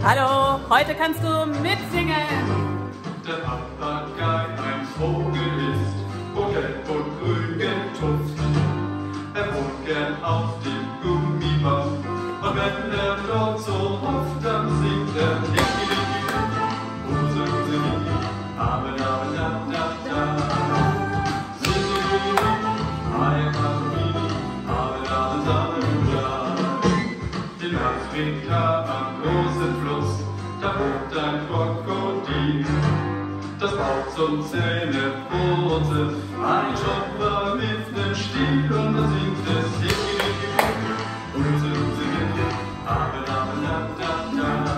Hallo, heute kannst du mitsingen. Afrika am großen Fluss, da wohnt ein Krokodil. Das braucht zum Zähneputzen ein Schopper mit nem Stiel und da singt es Dicki, Dicki, Huse, Huse, Dicki, Amen, Amen, da, da, da.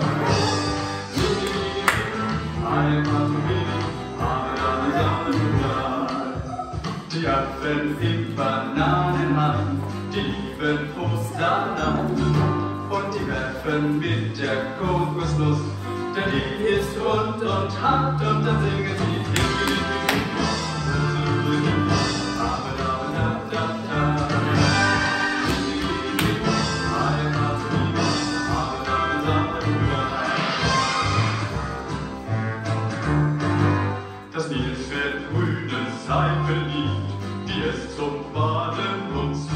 Singeli, Heimat, Mini, Amen, Amen, Amen, da. Die Apfeln im Bananenmann, die lieben Osternacht und die werfen mit der Kokosnuss, denn die ist rund und hart und dann singen sie da. Das Nilpferd grüne Seife liegt, die es zum Baden nutzt.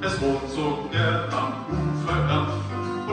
Es wohnt so